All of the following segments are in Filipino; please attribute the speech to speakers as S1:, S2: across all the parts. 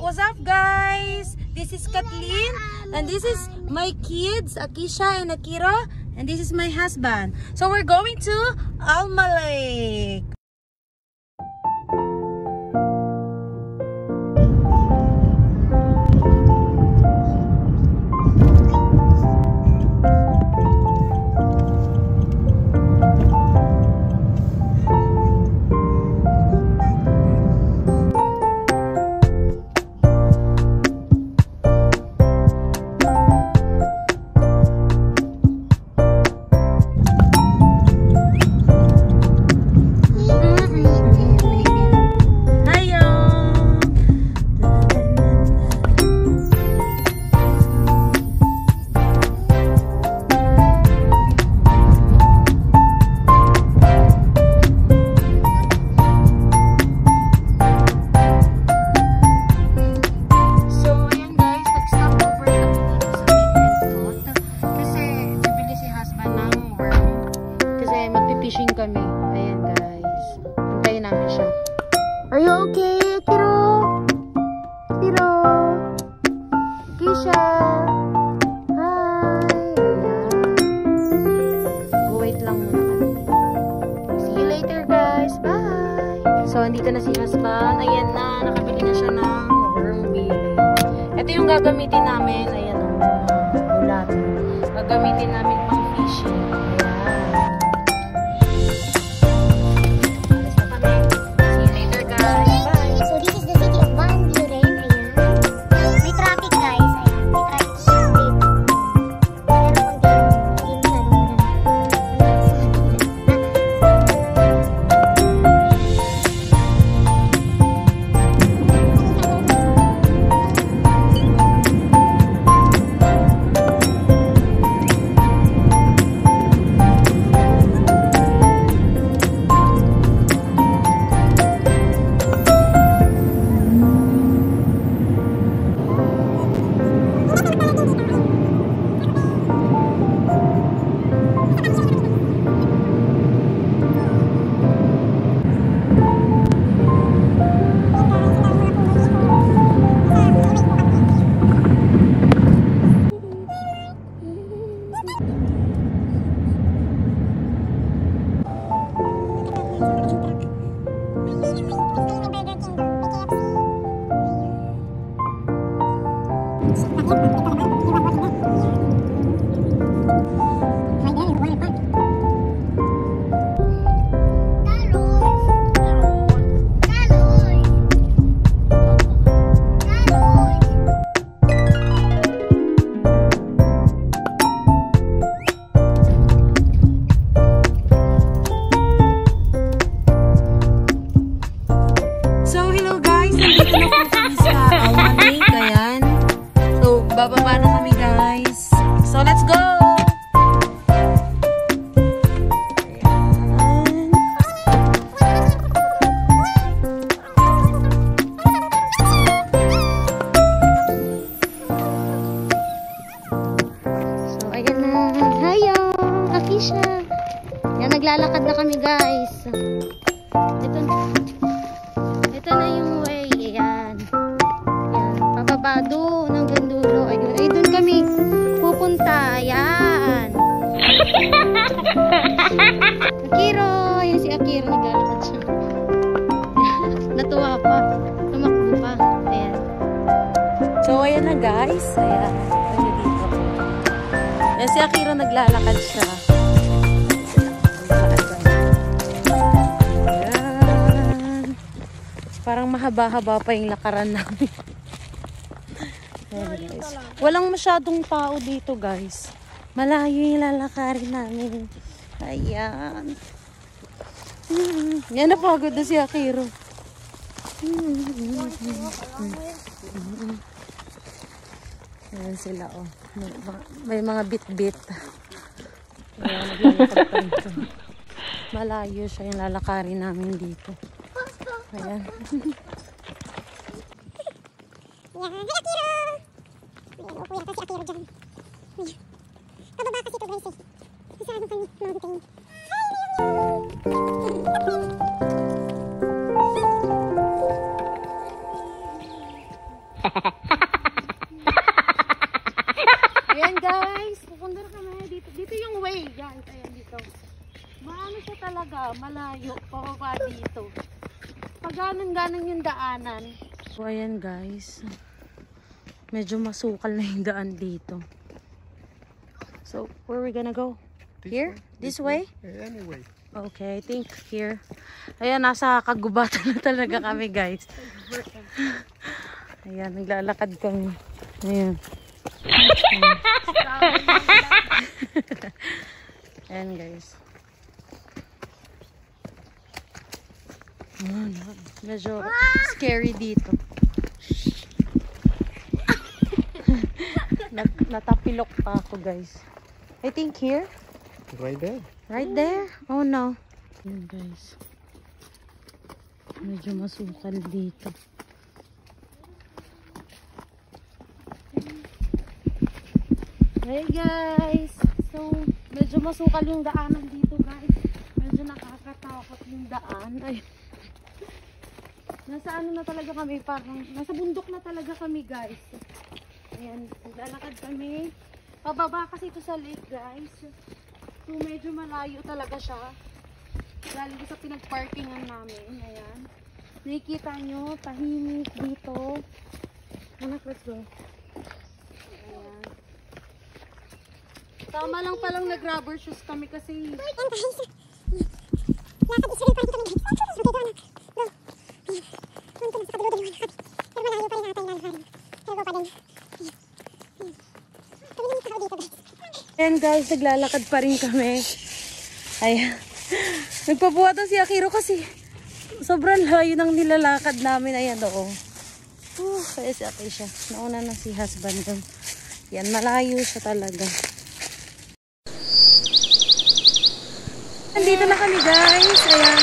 S1: what's up guys? This is Kathleen and this is my kids, Akisha and Akira and this is my husband. So we're going to
S2: Almalek. Gagamitin namin
S1: hello guys! Nandito na po kami sa Alma Lake. Ayan. So, bababa na
S2: Pababa doon hanggang dulo. Ay, doon. Kami pupunta. Ayan. Akiro! Ayan si Akiro. Naglalakad siya. Natuwa pa. Tumakbo pa. Ayan.
S1: So, ayan na guys. Ayan. Ayan dito. Ayan si Akira naglalakad siya. Parang mahaba-haba pa yung lakaran namin. Ayan. Walang masyadong tao dito guys. Malayo yung lalakarin namin. Ayan. Hmm. Yan napagod na si Akiro. Ayan sila, oh. May, may mga bit-bit. Ayan. Malayo siya yung lalakarin namin dito. Ayan.
S3: Yan. Hi, Nauupo yata si Akira dyan. Ayan. Kababa kasi ito guys eh. Sa ano kami, mountain. Hi, Leon!
S2: Ayan guys, pupunta na kami dito.
S1: Dito yung way, guys. Ayan dito. Maano siya talaga, malayo, pababa dito.
S2: Pag ganun-ganun yung daanan.
S1: So ayan guys, Medyo masukal na yung daan dito. So, where we gonna go? Here? This way?
S4: Anyway.
S1: Okay, I think here. Ayan, nasa kagubatan na talaga kami, guys. Ayan, naglalakad kami. Ayan. Ayan, guys. Ayan, medyo scary dito. Nat natapilok pa ako, guys. I think here.
S4: Right there.
S1: Right there? Oh no. Yun guys. Medyo masukal dito. Hey guys! So, medyo masukal yung daanan dito guys. Medyo nakakatakot yung daan. Ay. Nasa ano na talaga kami, parang nasa bundok na talaga kami guys. Ayan, naglalakad kami. Pababa kasi ito sa lake guys. So, medyo malayo talaga siya. Galing sa pinagparkingan namin. Ayan. Nakikita nyo, tahimik dito. Anak, let's go. Ayan. Tama lang palang nag-rubber shoes kami kasi.
S3: Lakad is real pa rin kami guys. Go anak. Go. Ayan. Ko na sa kabilo din lakad. Pero malayo pa rin ata yung lalakarin. Pero go pa din. Ayan. Ayan. Kami lang tao dito guys.
S1: Ayan guys, naglalakad pa rin kami. Ayan. Nagpabuhatan si Akiro kasi sobrang layo ng nilalakad namin. Ayan, oo. Uh, kaya si Aki siya. Nauna na si husband doon. Yan, malayo siya talaga. Nandito na kami guys. Ayan.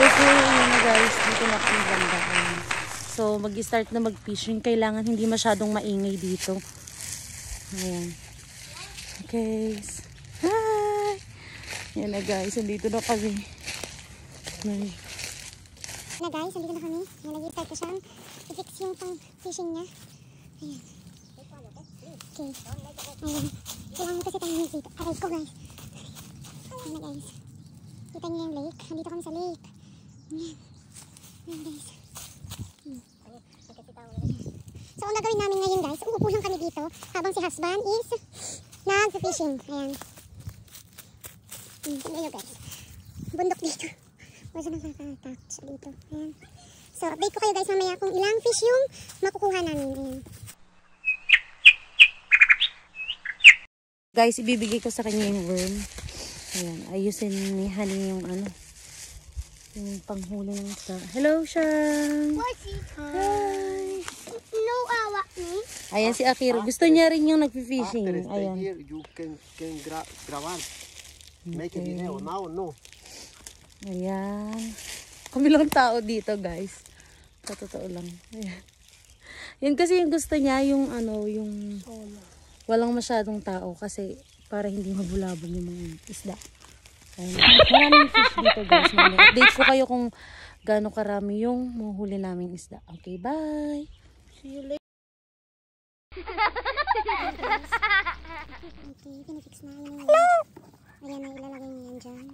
S1: Let's go na guys. Dito na kami banda. So, mag-start na mag-fishing. Kailangan hindi masyadong maingay dito. Ayan. Okay. Hi! Yan na guys, andito na kami. May-
S3: Na guys, andito na kami. Ayan, nag-start ko siyang i-fix yung pang fishing niya. Ayan. Okay. Ayan. Kailangan kasi tayo dito. Aray ko guys. Ayan na guys. Kita niyo yung lake. Andito kami sa lake. Ayan. Ayan guys. Hmm. So, ang gagawin namin ngayon guys, uupo lang kami dito habang si husband is nag-fishing. Ayan. Tignan nyo guys. Bundok dito. Nakakatakot siya dito. Ayan. So, update ko kayo guys mamaya kung ilang fish yung makukuha namin. Ayan.
S1: Guys, ibibigay ko sa kanya yung worm. Ayan, ayusin ni Honey yung ano. Yung panghuli ng isda. Hello, Shang! Hi! Ayan si Akiro. Gusto niya rin yung
S4: After
S1: nagpi-fishing.
S4: stay
S1: Ayan.
S4: here, you can can gra grabar. Make a video now, no.
S1: Ayan. Kami lang tao dito, guys. Sa totoo lang. Ayan. Yan kasi yung gusto niya, yung ano, yung walang masyadong tao kasi para hindi mabulabog yung mga isda. Ayan. Maraming fish dito, guys. Update ko kayo kung gaano karami yung mahuli naming isda. Okay, bye! See you later.
S3: Okay, pinifix na yun yung lake. Ayan na, ilalagay niya yan dyan.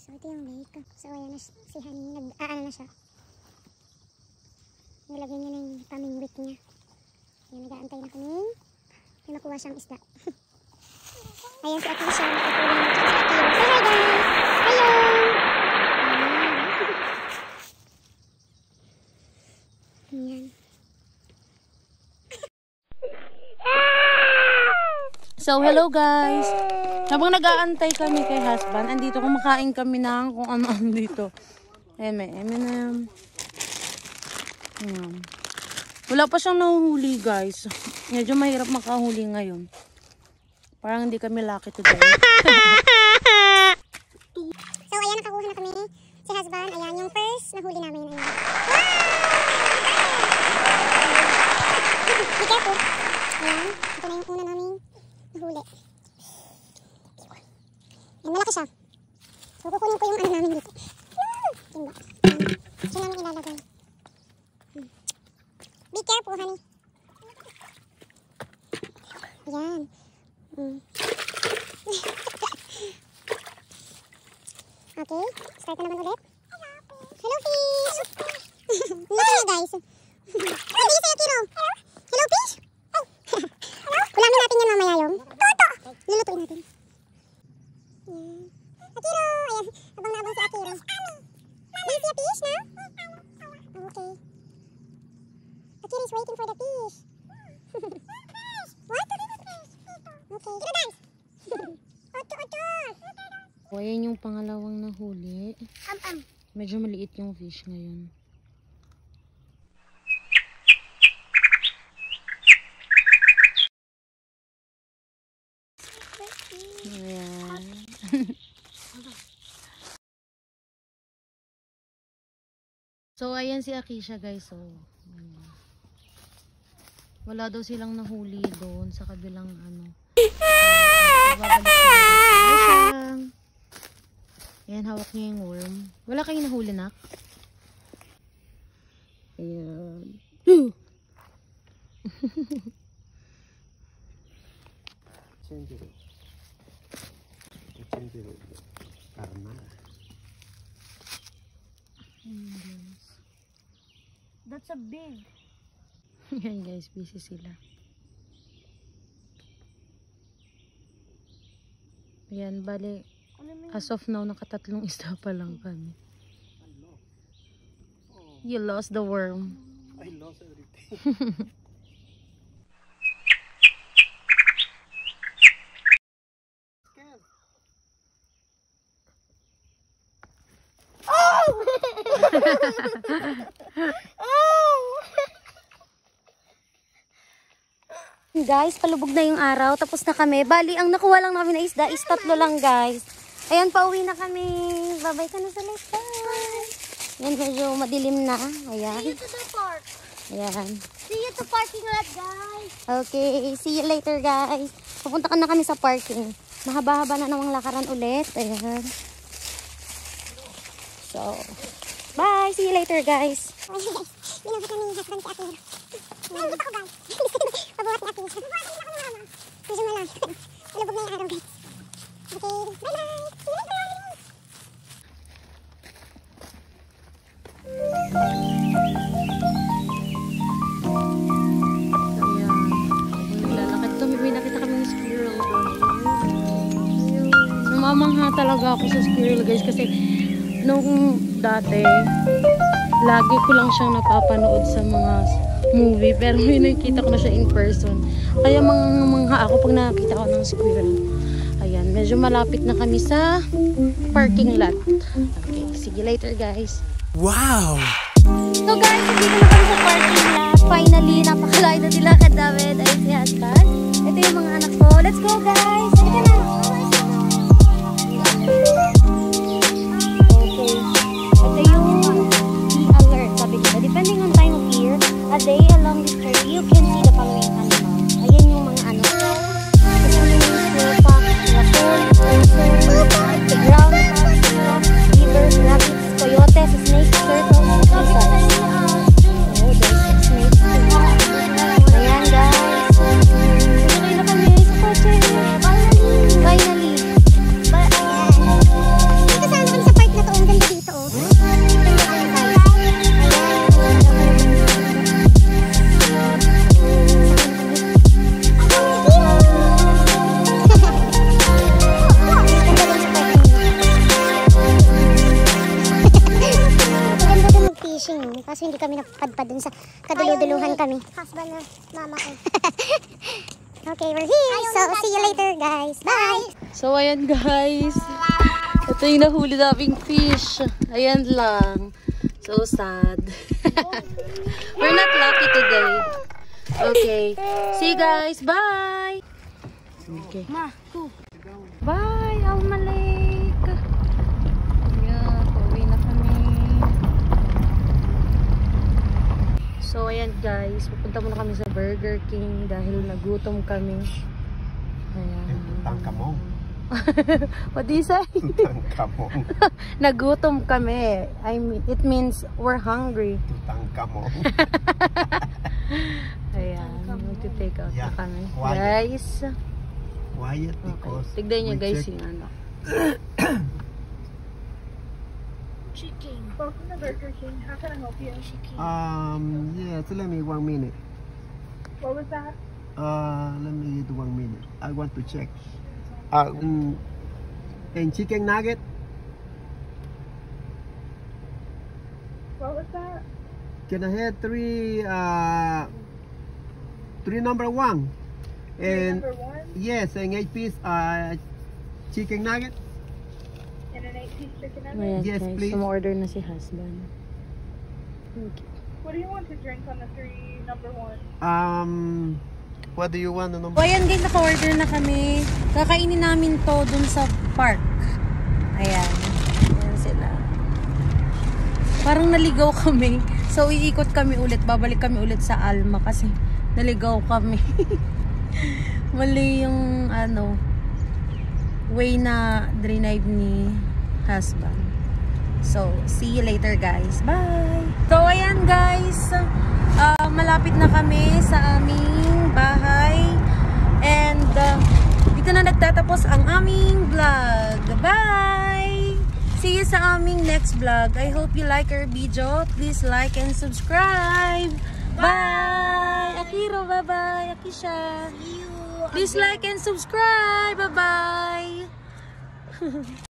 S3: So, ito yung lake. So, ayan na si Honey. Nag-aano na siya. Nilagay niya na yung kaming wick niya. Ayan, nag-aantay na kami. May makuha siyang isda. ayan si Ate siya. Nakatulong sa Akiro. Say hi guys! Hello! Ayan. Ayan.
S1: So, hello guys! Habang nag-aantay kami kay husband, andito kumakain kami ng kung ano-ano dito. Ayan, may M&M. Ayan. Wala pa siyang nahuhuli guys. Medyo mahirap makahuli ngayon. Parang hindi kami lucky today.
S3: So, ayan, nakakuha na kami. Si husband, ayan, yung first nahuli namin. Ayan. Wow! Be careful. Ayan, ito na yung una namin nahuli. Ayan, malaki siya. So, kukunin ko yung ano namin dito. Wow! Timba. Ayan, siya namin ilalagay. Hmm. Be careful, honey. Ayan. Hmm. Okay. Start na naman ulit. Hello, fish! Laki na, guys. Sabi sa'yo, Kiro. Hello, fish! Ulamin natin yan mamaya yung. Toto! Lulutuin natin. Yan. Akiro! Ayan, abang na abang si Akiro. Nice si fish, na? Okay. Akiro is waiting for the fish. What? Okay, Kiro dance! Oto, oto!
S1: O, ayan yung pangalawang nahuli.
S3: Am, am.
S1: Medyo maliit yung fish ngayon. Ayan. So, ayan si Akisha guys. So, ayan. wala daw silang nahuli doon sa kabilang ano. Uh. Ayan, hawak niya yung worm. Wala kayong nahuli, nak? Ayan.
S4: Change it. Change it. Karma.
S3: That's a big.
S1: Ayan guys, busy sila. Ayan, bali, as of now, nakatatlong isda pa lang kami. You lost the worm.
S4: I lost everything.
S3: Guys, palubog na yung araw. Tapos na kami. Bali, ang nakuha lang namin na isda is tatlo lang, guys. Ayan, pauwi na kami. Babay ka na sa left Ayan, medyo madilim na. Ayan.
S2: See you to the park.
S3: Ayan.
S2: See you to parking lot, guys.
S3: Okay, see you later, guys. Pupunta ka na kami sa parking. Mahaba-haba na namang lakaran ulit. Ayan. So, bye. See you later, guys. Binasa kami ni husband si Akira. Nandito ako, guys. Pabuhat ni Akira. Medyo malam. Nalubog na yung araw, guys. Okay, bye-bye. See you later.
S1: Namamangha talaga ako sa squirrel guys kasi nung dati, lagi ko lang siyang napapanood sa mga movie pero may nakita ko na siya in person. Kaya mangha ako pag nakita ko ng squirrel. Ayan, medyo malapit na kami sa parking lot. Okay, you later guys.
S5: Wow!
S3: So guys, dito na kami sa parking lot. Finally, napakalayo na nila ka David ay si husband. Ito yung mga anak ko. Let's go guys! Halika na! A day along this journey, you can see the following kami. Husband na mama ko. okay, we're here. So, see you later, guys. Bye!
S1: So, ayan guys. Ito yung nahuli naming fish. Ayan lang. So sad. We're not lucky today. Okay. See you guys. Bye! Okay.
S2: Ma.
S1: Bye, Alma Lake. Ayan, pauwi na kami. So, ayan guys. Pupunta muna kami sa Burger King dahil nagutom kami. Ayan.
S4: Tangkamong.
S1: What do you say?
S4: Tangkamong.
S1: Nagutom kami. I mean, it means we're hungry.
S4: Tangkamong.
S1: Ayan, magti-take out na
S4: Yeah.
S1: kami.
S4: Quiet.
S1: Guys.
S4: Quiet
S1: Okay.
S4: because
S1: Tignan nyo
S4: we
S1: guys
S4: check
S1: yung ano.
S3: Chicken.
S5: Welcome to Burger King. How can I help you?
S4: Um, yes, let me one minute.
S5: What was that?
S4: Uh, let me do one minute. I want to check. Uh, mm, and chicken nugget.
S5: What was that?
S4: Can I have three? Uh, three number one. And
S5: Number one
S4: yes, and eight piece. Uh, chicken nugget. Yes,
S1: guys,
S4: please.
S1: sumorder na si husband. Okay.
S5: What do you want to drink on the three number one?
S4: Um, what do you want?
S1: So,
S4: Number?
S1: ayan guys, naka-order na kami. Kakainin namin to dun sa park. Ayan. Ayan sila. Parang naligaw kami. So, iikot kami ulit. Babalik kami ulit sa Alma kasi naligaw kami. Mali yung ano way na drive ni husband. So, see you later guys. Bye! So, ayan guys. Ah, malapit na kami sa aming bahay. And, ah, dito na nagtatapos ang aming vlog. Bye! See you sa aming next vlog. I hope you like our video. Please like and subscribe. Bye! Akiro, bye-bye. Akisha. Please like and subscribe. Bye-bye.